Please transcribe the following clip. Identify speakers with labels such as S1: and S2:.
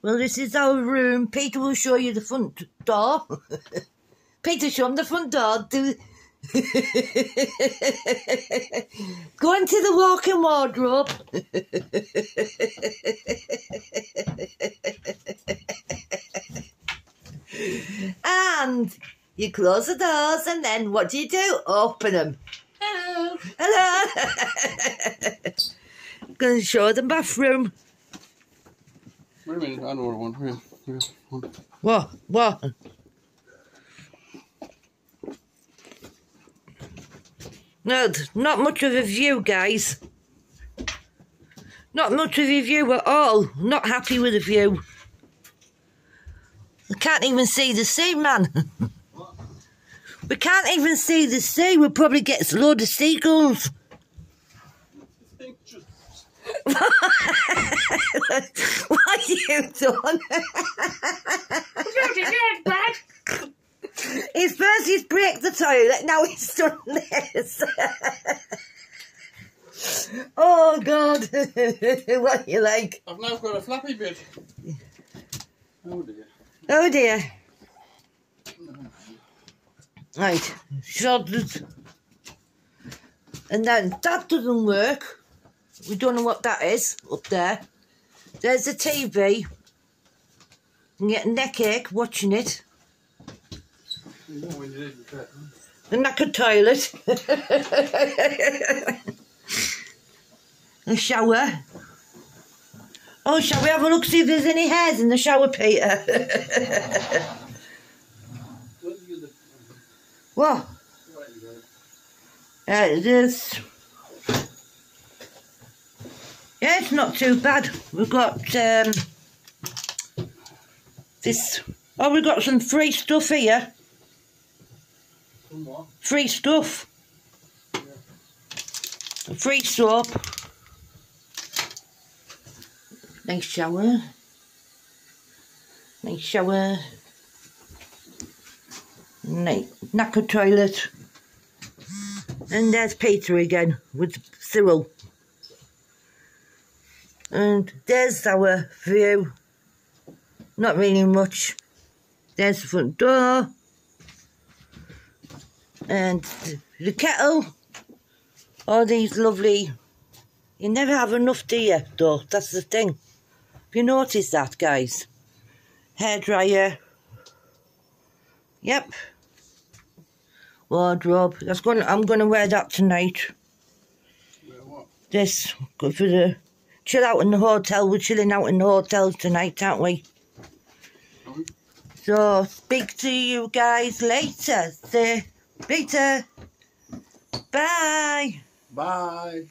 S1: Well, this is our room. Peter will show you the front door. Peter, show him the front door. Do... Go into the walk-in wardrobe. and you close the doors and then what do you do? Open them.
S2: Hello.
S1: Hello. Going to show the bathroom.
S3: Wait a minute, I know one. Here, here, one.
S1: What? What? No, not much of a view, guys. Not much of a view at all. Not happy with the view. I can't even see the sea, man. we can't even see the sea. We'll probably get a load of seagulls. What are you doing?
S2: bad.
S1: He's first he's break the toilet, now he's done this. oh God. what you like?
S3: I've now got a flappy bit. Oh dear.
S1: Oh dear. Right, shoulders. And then that doesn't work. We don't know what that is up there. There's the TV. You get a neck ache watching it. The knackered toilet. a shower. Oh, shall we have a look see if there's any hairs in the shower, Peter? What?
S3: Uh, right, you got it.
S1: There it is. Yeah, it's not too bad. We've got um, this. Oh, we've got some free stuff here. Free stuff. Free soap. Nice shower. Nice shower. Nice knacker toilet. And there's Peter again with Cyril. And there's our view. Not really much. There's the front door. And the kettle. All these lovely. You never have enough, do you? Though that's the thing. Have you noticed that, guys? Hair dryer. Yep. Wardrobe. That's going. I'm going to wear that tonight.
S3: Yeah, what?
S1: This good for the chill out in the hotel. We're chilling out in the hotel tonight, aren't we? So speak to you guys later. Say, later. Bye.
S3: Bye.